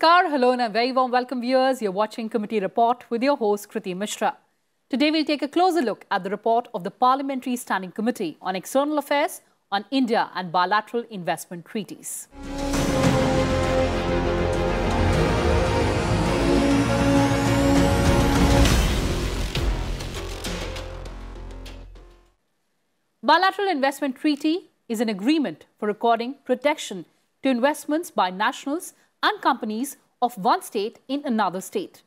Namaskar, hello and a very warm welcome viewers. You're watching Committee Report with your host Kriti Mishra. Today we'll take a closer look at the report of the Parliamentary Standing Committee on External Affairs on India and bilateral investment treaties. Bilateral Investment Treaty is an agreement for recording protection to investments by nationals and companies of one state in another state.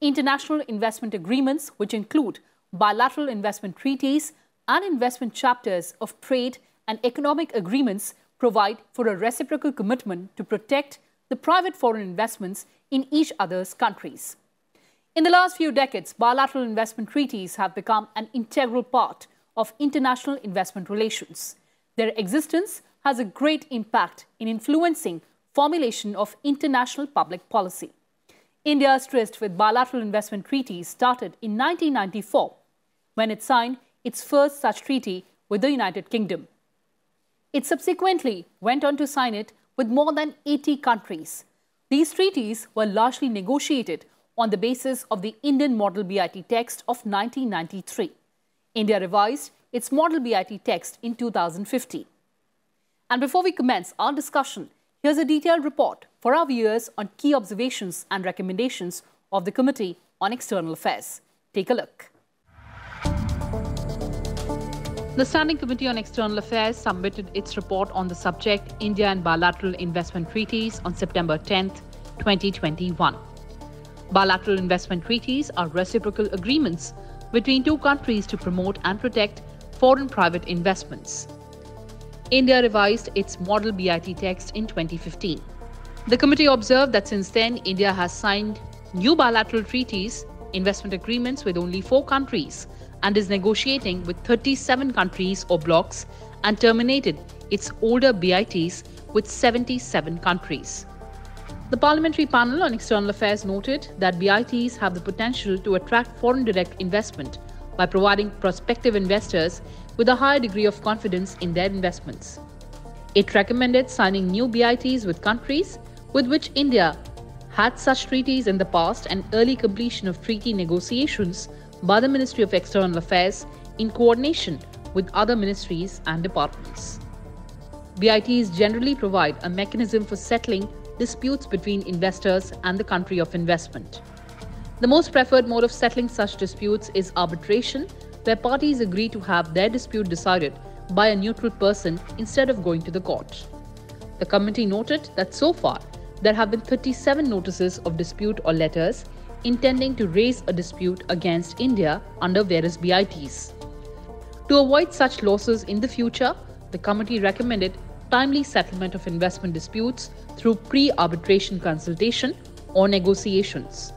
International investment agreements, which include bilateral investment treaties and investment chapters of trade and economic agreements, provide for a reciprocal commitment to protect the private foreign investments in each other's countries. In the last few decades, bilateral investment treaties have become an integral part of international investment relations. Their existence has a great impact in influencing formulation of international public policy. India's tryst with bilateral investment treaties started in 1994 when it signed its first such treaty with the United Kingdom. It subsequently went on to sign it with more than 80 countries. These treaties were largely negotiated on the basis of the Indian Model BIT text of 1993. India revised its Model BIT text in 2015. And before we commence our discussion, here's a detailed report for our viewers on key observations and recommendations of the Committee on External Affairs. Take a look. The Standing Committee on External Affairs submitted its report on the subject India and bilateral investment treaties on September 10, 2021. Bilateral investment treaties are reciprocal agreements between two countries to promote and protect foreign private investments. India revised its Model BIT text in 2015. The committee observed that since then, India has signed new bilateral treaties, investment agreements with only four countries, and is negotiating with 37 countries or blocs and terminated its older BITs with 77 countries. The Parliamentary Panel on External Affairs noted that BITs have the potential to attract foreign direct investment by providing prospective investors with a higher degree of confidence in their investments. It recommended signing new BITs with countries with which India had such treaties in the past and early completion of treaty negotiations by the Ministry of External Affairs in coordination with other ministries and departments. BITs generally provide a mechanism for settling disputes between investors and the country of investment. The most preferred mode of settling such disputes is arbitration, where parties agree to have their dispute decided by a neutral person instead of going to the court. The committee noted that so far there have been 37 notices of dispute or letters intending to raise a dispute against India under various BITs. To avoid such losses in the future, the committee recommended timely settlement of investment disputes through pre arbitration consultation or negotiations.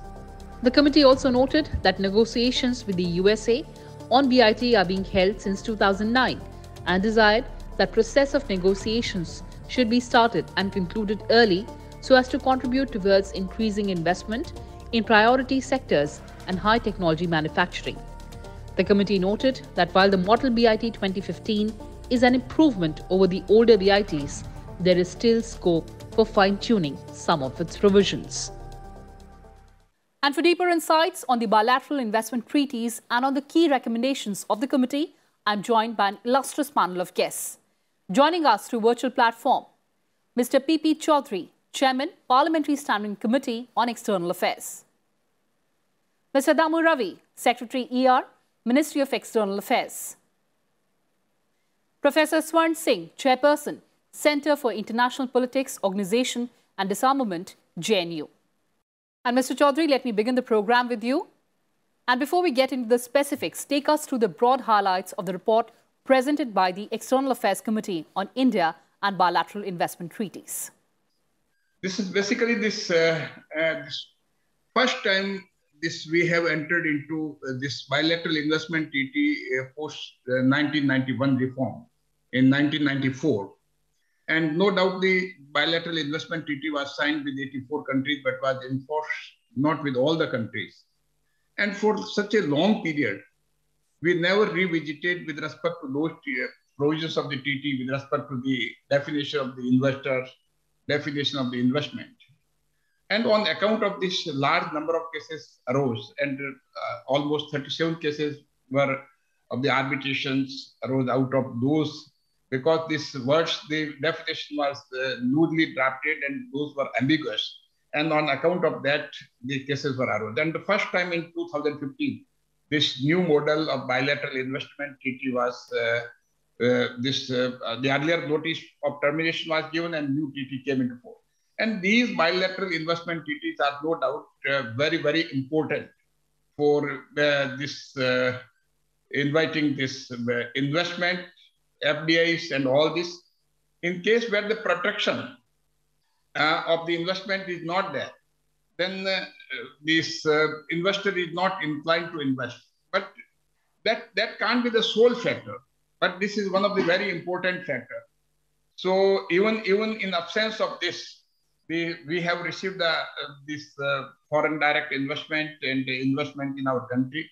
The committee also noted that negotiations with the USA on BIT are being held since 2009 and desired that process of negotiations should be started and concluded early so as to contribute towards increasing investment in priority sectors and high technology manufacturing. The committee noted that while the Model BIT 2015 is an improvement over the older BITs, there is still scope for fine tuning some of its provisions. And for deeper insights on the bilateral investment treaties and on the key recommendations of the committee, I'm joined by an illustrious panel of guests. Joining us through virtual platform, Mr. P.P. Chaudhary, Chairman, Parliamentary Standing Committee on External Affairs. Mr. Damu Ravi, Secretary ER, Ministry of External Affairs. Professor Swaran Singh, Chairperson, Center for International Politics, Organization and Disarmament, JNU. And Mr. Chaudhary, let me begin the program with you. And before we get into the specifics, take us through the broad highlights of the report presented by the External Affairs Committee on India and bilateral investment treaties. This is basically this, uh, uh, this first time this we have entered into uh, this bilateral investment treaty uh, post 1991 uh, reform in 1994. And no doubt the bilateral investment treaty was signed with 84 countries, but was enforced not with all the countries. And for such a long period, we never revisited with respect to those provisions of the treaty with respect to the definition of the investors, definition of the investment. And on account of this, large number of cases arose, and uh, almost 37 cases were of the arbitrations arose out of those because this words, the definition was uh, loosely drafted and those were ambiguous. And on account of that, the cases were arose. And the first time in 2015, this new model of bilateral investment treaty was uh, uh, this uh, the earlier notice of termination was given and new treaty came into force. And these bilateral investment treaties are no doubt uh, very, very important for uh, this uh, inviting this investment, FDIs and all this. In case where the protection of the investment is not there, then this investor is not inclined to invest. But that, that can't be the sole factor but this is one of the very important factor. So even, even in absence of this, we, we have received uh, this uh, foreign direct investment and investment in our country.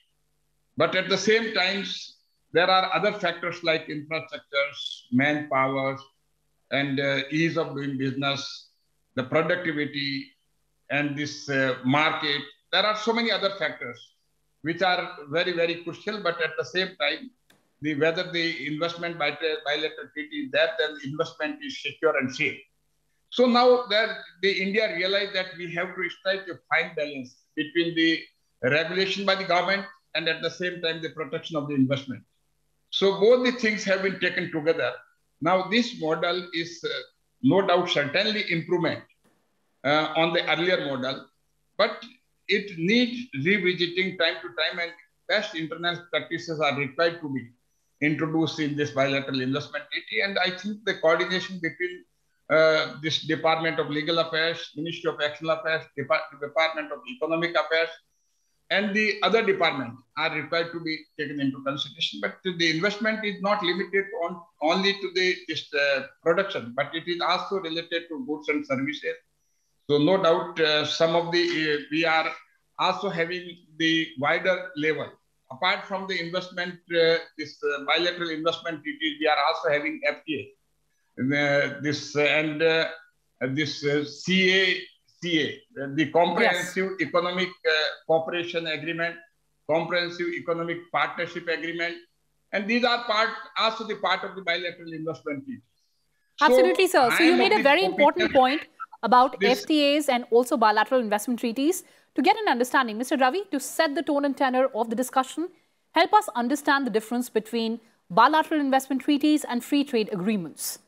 But at the same times, there are other factors like infrastructures, manpower, and uh, ease of doing business, the productivity, and this uh, market. There are so many other factors which are very, very crucial, but at the same time, the whether the investment by bilateral treaty is there, then the investment is secure and safe. So now that the India realized that we have to strike a fine balance between the regulation by the government and at the same time the protection of the investment. So both the things have been taken together. Now this model is uh, no doubt certainly improvement uh, on the earlier model, but it needs revisiting time to time and best internal practices are required to be introduced in this bilateral investment treaty. And I think the coordination between uh, this Department of Legal Affairs, Ministry of External Affairs, Depart Department of Economic Affairs, and the other department are required to be taken into consideration. But the investment is not limited on only to the this, uh, production, but it is also related to goods and services. So no doubt, uh, some of the uh, we are also having the wider level apart from the investment, uh, this uh, bilateral investment treaties, we are also having FTA. Uh, this and this CA, CA, the Comprehensive yes. Economic uh, Cooperation Agreement, Comprehensive Economic Partnership Agreement, and these are part also the part of the bilateral investment treaty. Absolutely, so, sir. So you made a very important point about this, FTAs and also bilateral investment treaties. To get an understanding, Mr. Ravi, to set the tone and tenor of the discussion, help us understand the difference between bilateral investment treaties and free trade agreements.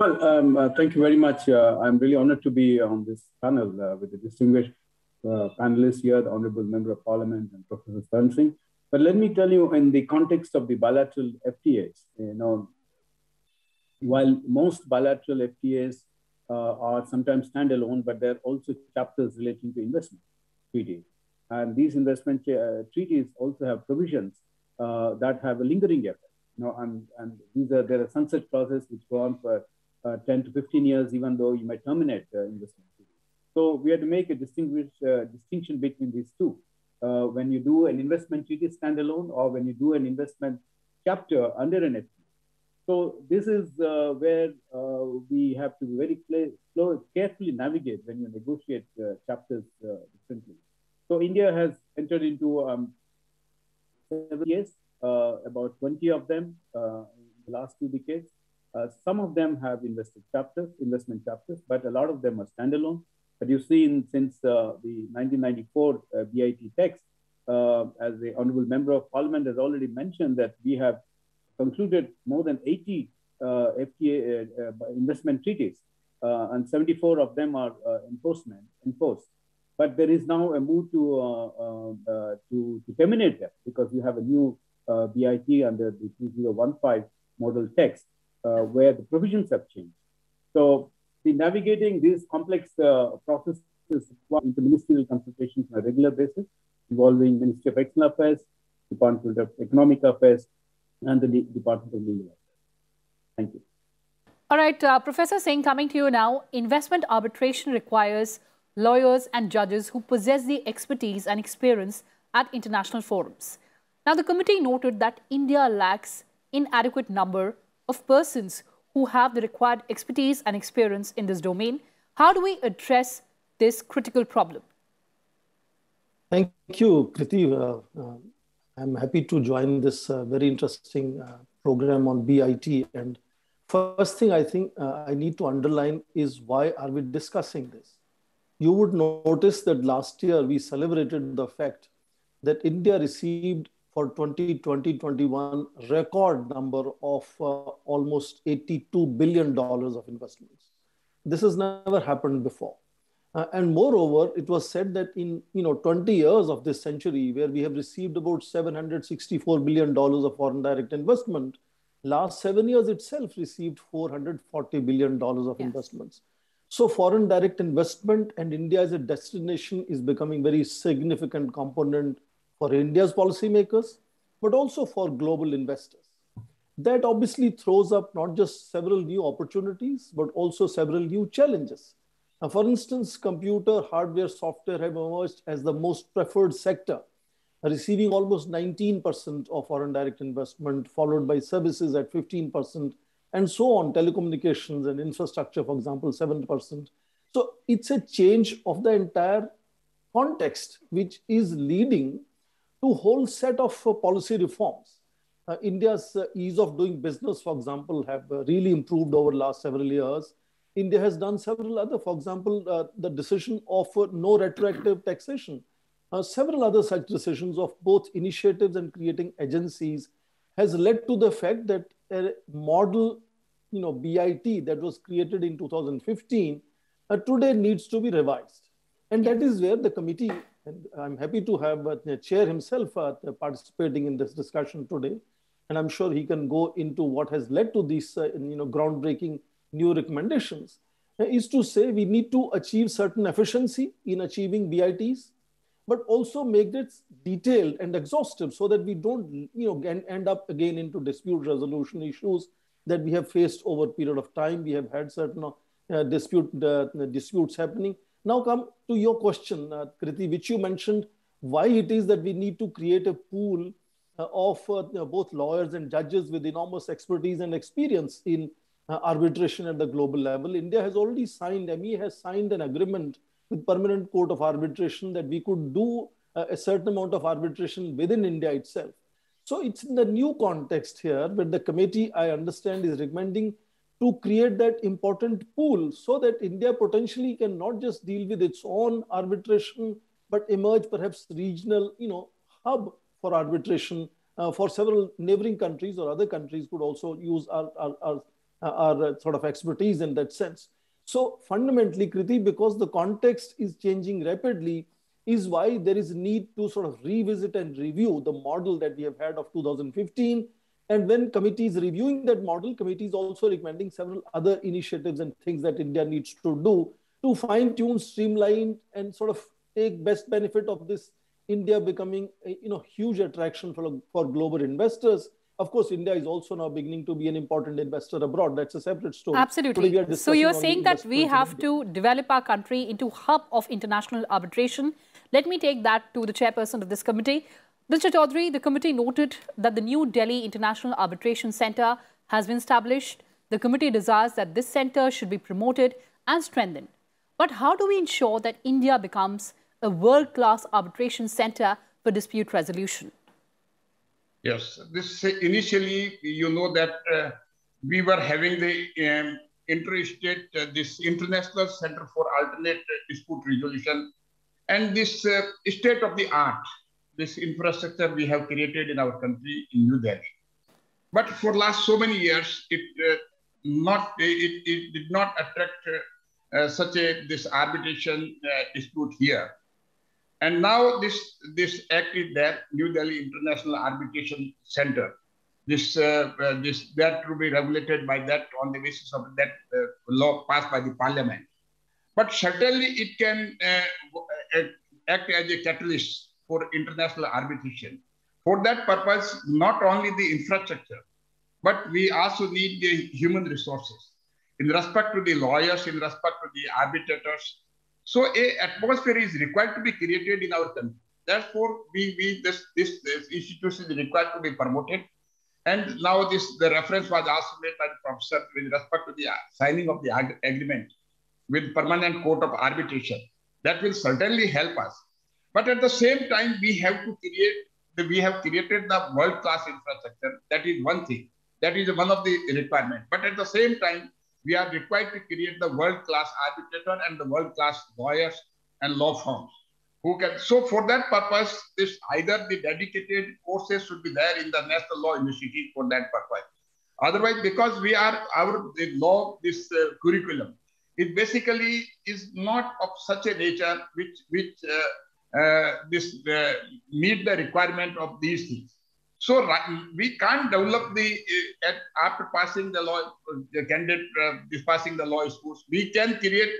Well, um, uh, thank you very much. Uh, I'm really honored to be on this panel uh, with the distinguished uh, panelists here, the Honorable Member of Parliament and Professor Swaran Singh. But let me tell you, in the context of the bilateral FTAs, you know, while most bilateral FTAs uh, are sometimes standalone, but there are also chapters relating to investment treaties. And these investment uh, treaties also have provisions that have a lingering effect. You know, and, and these are there are sunset clauses which go on for 10 to 15 years, even though you might terminate investment treaties. So we have to make a distinguish, distinction between these two. Uh, when you do an investment treaty standalone or when you do an investment chapter under an FTA. So this is uh, where uh, we have to very slow, carefully navigate when you negotiate uh, chapters uh, differently. So India has entered into um, seven years, uh, about 20 of them uh, in the last two decades. Uh, some of them have invested chapters, investment chapters, but a lot of them are standalone. But you've seen since uh, the 1994 uh, BIT text, as the Honorable Member of Parliament has already mentioned that we have concluded more than 80 uh, FTA uh, uh, investment treaties, and 74 of them are enforcement enforced. But there is now a move to to, to terminate them because you have a new BIT under the 2015 model text where the provisions have changed. So the navigating these complex processes into ministerial consultations on a regular basis, involving Ministry of External Affairs, Department of Economic Affairs, and the Department of Legal Affairs. Thank you. All right, uh, Professor Singh, coming to you now. Investment arbitration requires lawyers and judges who possess the expertise and experience at international forums. Now, the committee noted that India lacks inadequate number of persons who have the required expertise and experience in this domain. How do we address this critical problem? Thank you, Kriti. Uh, uh, I'm happy to join this uh, very interesting uh, program on BIT. And first thing I think uh, I need to underline is why are we discussing this? You would notice that last year we celebrated the fact that India received for 2020-21 record number of uh, almost 82 billion dollars of investments. This has never happened before. Uh, and moreover, it was said that in you know 20 years of this century, where we have received about 764 billion dollars of foreign direct investment, last seven years itself received 440 billion dollars of yes. investments. So foreign direct investment and India as a destination is becoming very significant component for India's policymakers, but also for global investors. That obviously throws up not just several new opportunities, but also several new challenges. Now, for instance, computer, hardware, software have emerged as the most preferred sector, receiving almost 19% of foreign direct investment, followed by services at 15%, and so on, telecommunications and infrastructure, for example, 7%. So it's a change of the entire context, which is leading to whole set of uh, policy reforms. Uh, India's uh, ease of doing business, for example, have uh, really improved over the last several years. India has done several other, for example, uh, the decision of uh, no retroactive taxation. several other such decisions of both initiatives and creating agencies has led to the fact that a model, you know, BIT that was created in 2015 today needs to be revised. And that is where the committee and I'm happy to have uh, the chair himself uh, participating in this discussion today. And I'm sure he can go into what has led to these uh, you know, groundbreaking new recommendations. Is to say we need to achieve certain efficiency in achieving BITs, but also make it detailed and exhaustive so that we don't you know, end up again into dispute resolution issues that we have faced over a period of time. We have had certain uh, dispute, uh, disputes happening now come to your question, uh, Kriti, which you mentioned, why it is that we need to create a pool uh, of uh, both lawyers and judges with enormous expertise and experience in uh, arbitration at the global level. India has already signed, ME has signed an agreement with Permanent Court of Arbitration that we could do uh, a certain amount of arbitration within India itself. So it's in the new context here where the committee, I understand, is recommending to create that important pool so that India potentially can not just deal with its own arbitration, but emerge perhaps regional, you know, hub for arbitration uh, for several neighboring countries or other countries could also use our, our, our, our uh, sort of expertise in that sense. So fundamentally, Kriti, because the context is changing rapidly, is why there is need to sort of revisit and review the model that we have had of 2015 and when committee is reviewing that model, committee is also recommending several other initiatives and things that India needs to do to fine tune, streamline, and sort of take best benefit of this India becoming a you know, huge attraction for, for global investors. Of course, India is also now beginning to be an important investor abroad. That's a separate story. Absolutely. So you're saying that we have to develop our country into hub of international arbitration. Let me take that to the chairperson of this committee. Mr. Chaudhary, the committee noted that the new Delhi International Arbitration Center has been established. The committee desires that this center should be promoted and strengthened. But how do we ensure that India becomes a world-class arbitration center for dispute resolution? Yes, this initially, you know that uh, we were having the um, interstate, uh, this International Center for Alternate Dispute Resolution, and this uh, state of the art this infrastructure we have created in our country in New Delhi. But for last so many years, it uh, not it, it did not attract uh, uh, such a this arbitration uh, dispute here. And now this this act is there, New Delhi International Arbitration Center. This uh, this that to be regulated by that on the basis of that law passed by the parliament. But certainly it can act as a catalyst for international arbitration. For that purpose, not only the infrastructure, but we also need the human resources in respect to the lawyers, in respect to the arbitrators. So a atmosphere is required to be created in our country. Therefore, we, we this, this, this institution is required to be promoted. And now this the reference was also made by the professor with respect to the signing of the ag agreement with Permanent Court of Arbitration. That will certainly help us. But at the same time, we have to create, the, we have created the world-class infrastructure. That is one thing. That is one of the requirements. But at the same time, we are required to create the world-class arbitrator and the world-class lawyers and law firms who can. So for that purpose, this either the dedicated courses should be there in the National Law University for that purpose. Otherwise, because we are our the law, this uh, curriculum, it basically is not of such a nature which which uh, this uh, meet the requirement of these things. So we can't develop the uh, at, after passing the law, the candidate uh, passing the law schools. We can create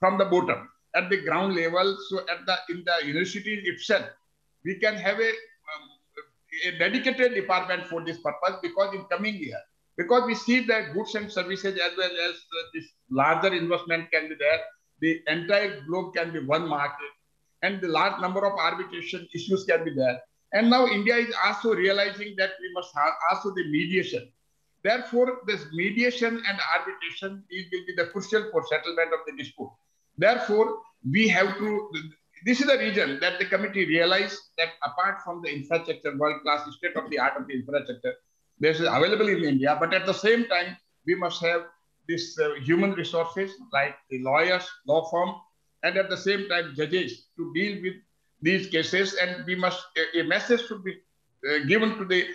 from the bottom at the ground level. So at the in the university itself, we can have a, um, a dedicated department for this purpose because in coming year, because we see that goods and services as well as uh, this larger investment can be there, the entire globe can be one market, and the large number of arbitration issues can be there. And now India is also realizing that we must have also the mediation. Therefore, this mediation and arbitration is, will be the crucial for settlement of the dispute. Therefore, we have to, this is the reason that the committee realized that apart from the infrastructure, world-class state of the art of the infrastructure, this is available in India, but at the same time, we must have this uh, human resources like the lawyers, law firm, and at the same time, judges to deal with these cases and we must a, a message should be uh, given to the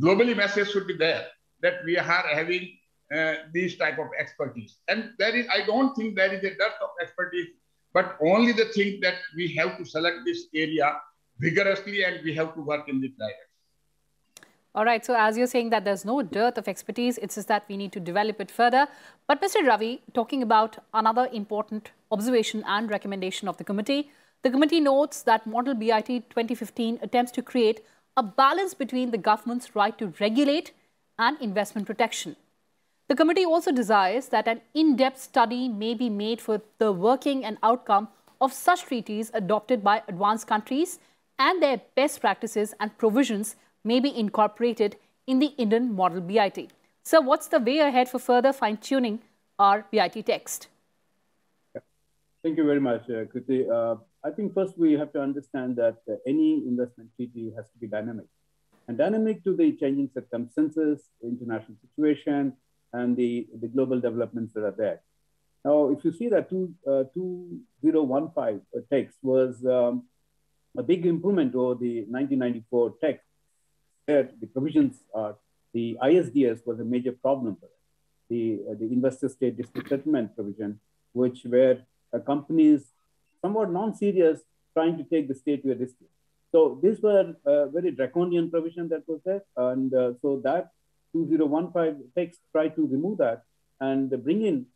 globally message should be there that we are having uh, these type of expertise. And there is i don't think there is a dearth of expertise but only the thing that we have to select this area vigorously and we have to work in this direction all right. So as you're saying that there's no dearth of expertise, it's just that we need to develop it further. But Mr. Ravi, talking about another important observation and recommendation of the committee, the committee notes that Model BIT 2015 attempts to create a balance between the government's right to regulate and investment protection. The committee also desires that an in-depth study may be made for the working and outcome of such treaties adopted by advanced countries and their best practices and provisions may be incorporated in the Indian Model BIT. So what's the way ahead for further fine-tuning our BIT text? Thank you very much, uh, Kriti. Uh, I think first we have to understand that uh, any investment treaty has to be dynamic and dynamic to the changing circumstances, international situation, and the, the global developments that are there. Now, if you see that two, uh, 2015 text was um, a big improvement over the 1994 text, where the provisions are, the ISDS was a major problem for it. The, uh, the investor state dispute settlement provision, which where uh, companies somewhat non-serious trying to take the state to a dispute. So these were a very draconian provision that was there. And uh, so that 2015 text tried to remove that and bring in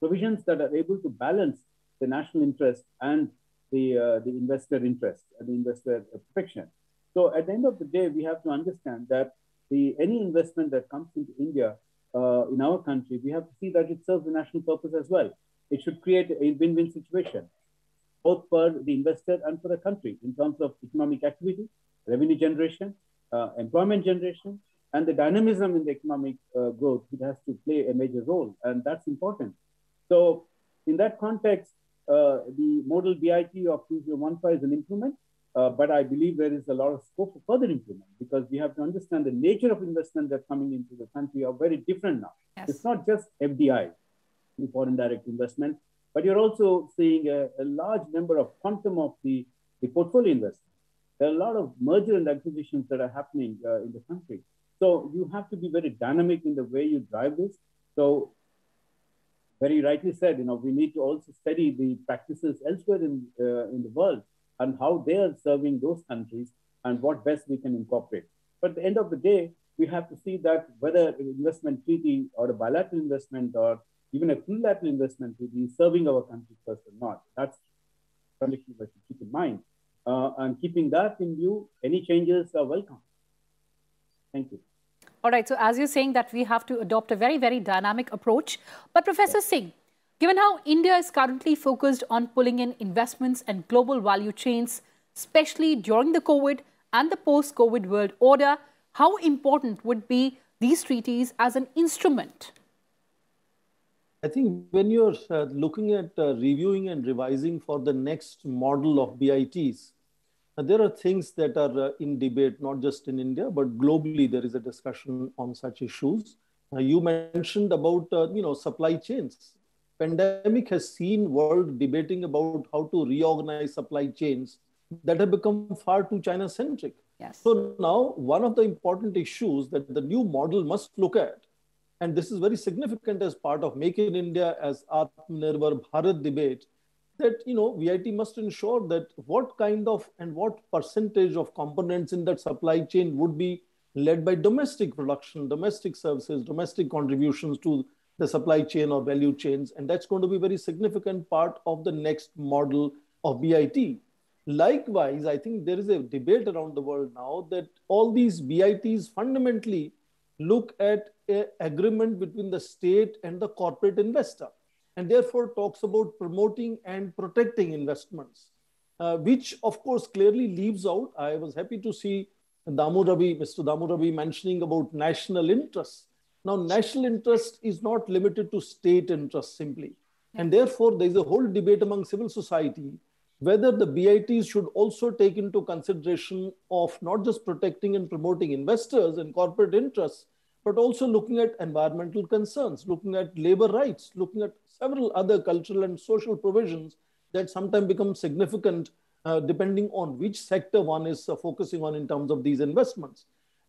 provisions that are able to balance the national interest and the, uh, the investor interest and the investor protection. So at the end of the day, we have to understand that the, any investment that comes into India uh, in our country, we have to see that it serves the national purpose as well. It should create a win-win situation both for the investor and for the country in terms of economic activity, revenue generation, uh, employment generation, and the dynamism in the economic uh, growth, it has to play a major role, and that's important. So, in that context, uh, the model BIT of 2015 is an improvement, uh, but I believe there is a lot of scope for further improvement because we have to understand the nature of investment that's coming into the country are very different now. Yes. It's not just FDI, foreign direct investment, but you're also seeing a, a large number of quantum of the, the portfolio investment. There are a lot of merger and acquisitions that are happening uh, in the country. So you have to be very dynamic in the way you drive this. So very rightly said, you know, we need to also study the practices elsewhere in, uh, in the world and how they are serving those countries and what best we can incorporate. But at the end of the day, we have to see that whether an investment treaty or a bilateral investment or even a lateral investment will be serving our country first or not. That's something we should keep in mind. Uh, and keeping that in view, any changes are welcome. Thank you. All right. So as you're saying that we have to adopt a very, very dynamic approach. But Professor yes. Singh, given how India is currently focused on pulling in investments and global value chains, especially during the COVID and the post-COVID world order, how important would be these treaties as an instrument? I think when you're uh, looking at uh, reviewing and revising for the next model of BITs, uh, there are things that are uh, in debate, not just in India, but globally there is a discussion on such issues. Uh, you mentioned about, uh, you know, supply chains. Pandemic has seen world debating about how to reorganize supply chains that have become far too China centric. Yes. So now one of the important issues that the new model must look at, and this is very significant as part of Make in India as Atmanirbhar Bharat debate, that you know BIT must ensure that what kind of and what percentage of components in that supply chain would be led by domestic production, domestic services, domestic contributions to the supply chain or value chains, and that's going to be a very significant part of the next model of BIT. Likewise, I think there is a debate around the world now that all these BITs fundamentally look at an agreement between the state and the corporate investor, and therefore talks about promoting and protecting investments, uh, which of course clearly leaves out. I was happy to see Damu Ravi, Mr. Damu Ravi mentioning about national interests. Now, national interest is not limited to state interest simply. And therefore, there is a whole debate among civil society whether the BITs should also take into consideration of not just protecting and promoting investors and corporate interests, but also looking at environmental concerns, looking at labor rights, looking at several other cultural and social provisions that sometimes become significant uh, depending on which sector one is uh, focusing on in terms of these investments.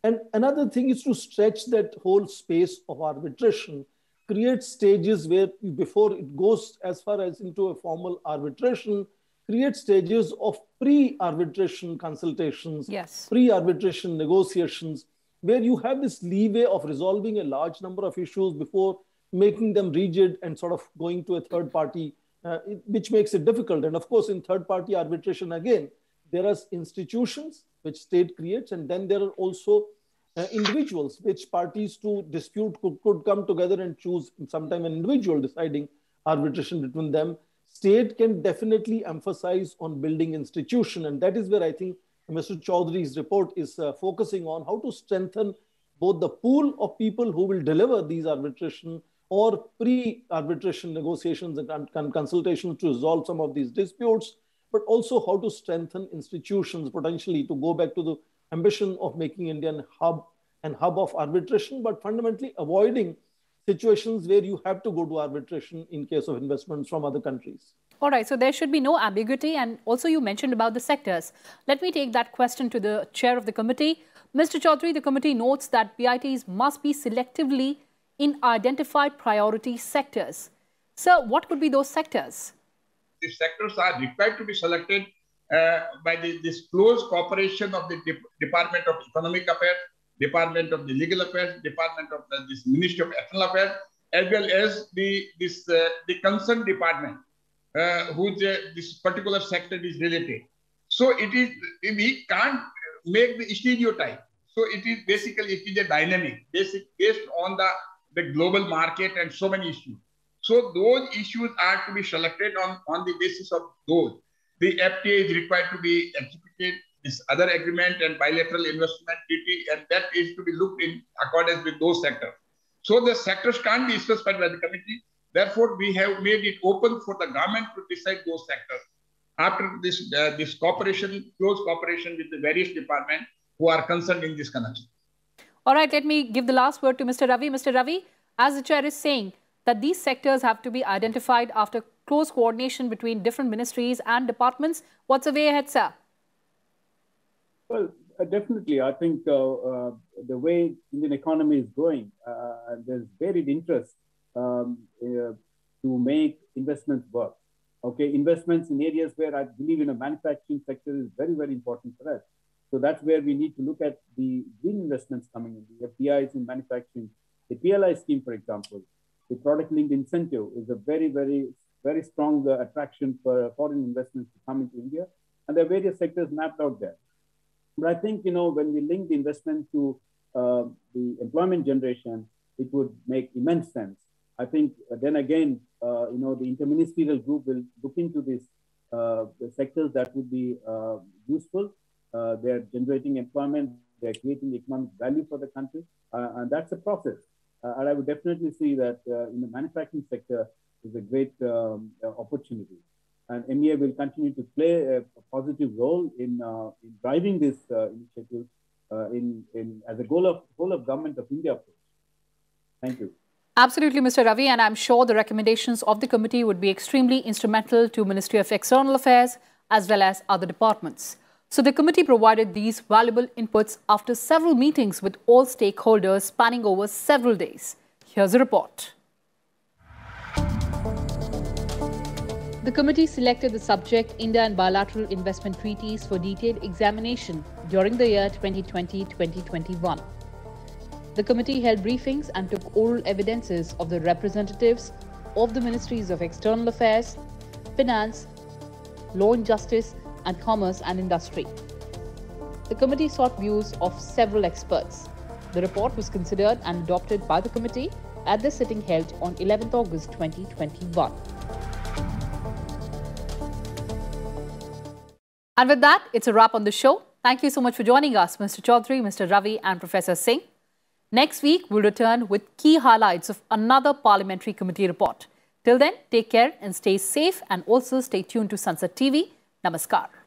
And another thing is to stretch that whole space of arbitration, create stages where before it goes as far as into a formal arbitration, create stages of pre-arbitration consultations, yes. pre-arbitration negotiations, where you have this leeway of resolving a large number of issues before making them rigid and sort of going to a third party, uh, which makes it difficult. And of course, in third party arbitration, again, there are institutions which state creates, and then there are also individuals which parties to dispute could, could come together and choose sometime an individual deciding arbitration between them state can definitely emphasize on building institution. And that is where I think Mr. Chaudhary's report is uh, focusing on how to strengthen both the pool of people who will deliver these arbitration or pre-arbitration negotiations and consultations to resolve some of these disputes, but also how to strengthen institutions potentially to go back to the ambition of making Indian hub and hub of arbitration, but fundamentally avoiding situations where you have to go to arbitration in case of investments from other countries. All right, so there should be no ambiguity. And also, you mentioned about the sectors. Let me take that question to the chair of the committee. Mr. Chaudhary, the committee notes that BITs must be selectively in identified priority sectors. Sir, what could be those sectors? The sectors are required to be selected uh, by the, this close cooperation of the De Department of Economic Affairs, Department of the Legal Affairs, Department of the, this Ministry of External Affairs, as well as the this uh, the concerned department, uh, whose uh, this particular sector is related. So it is we can't make the stereotype. So it is basically it is a dynamic, basic based on the the global market and so many issues. So those issues are to be selected on on the basis of those. The FTA is required to be executed this other agreement and bilateral investment treaty, and that is to be looked in accordance with those sectors. So the sectors can't be specified by the committee. Therefore, we have made it open for the government to decide those sectors. After this, uh, this cooperation, close cooperation with the various departments who are concerned in this connection. All right, let me give the last word to Mr. Ravi. Mr. Ravi, as the chair is saying, that these sectors have to be identified after close coordination between different ministries and departments. What's the way ahead, sir? Well, uh, definitely. I think uh, uh, the way Indian economy is going, uh, there's varied interest um, uh, to make investments work. Okay, investments in areas where I believe in a manufacturing sector is very, very important for us. So that's where we need to look at the green investments coming in, the FDIs in manufacturing, the PLI scheme, for example. The product linked incentive is a very, very, very strong uh, attraction for foreign investments to come into India. And there are various sectors mapped out there. But I think, you know, when we link the investment to uh, the employment generation, it would make immense sense. I think uh, then again, uh, you know, the interministerial group will look into these uh, the sectors that would be uh, useful. Uh, they're generating employment, they're creating economic value for the country, and that's a process. Uh, and I would definitely see that uh, in the manufacturing sector is a great um, uh, opportunity. And MEA will continue to play a, a positive role in, uh, in driving this uh, initiative in, in, as a goal of, goal of government of India. Thank you. Absolutely, Mr. Ravi, and I'm sure the recommendations of the committee would be extremely instrumental to Ministry of External Affairs as well as other departments. So the committee provided these valuable inputs after several meetings with all stakeholders spanning over several days. Here's a report. The committee selected the subject India and bilateral investment treaties for detailed examination during the year 2020-2021. The committee held briefings and took oral evidences of the representatives of the Ministries of External Affairs, Finance, Law and Justice, and Commerce and Industry. The committee sought views of several experts. The report was considered and adopted by the committee at the sitting held on 11th August 2021. And with that, it's a wrap on the show. Thank you so much for joining us, Mr. Chaudhary, Mr. Ravi, and Professor Singh. Next week, we'll return with key highlights of another parliamentary committee report. Till then, take care and stay safe and also stay tuned to Sansad TV. Namaskar.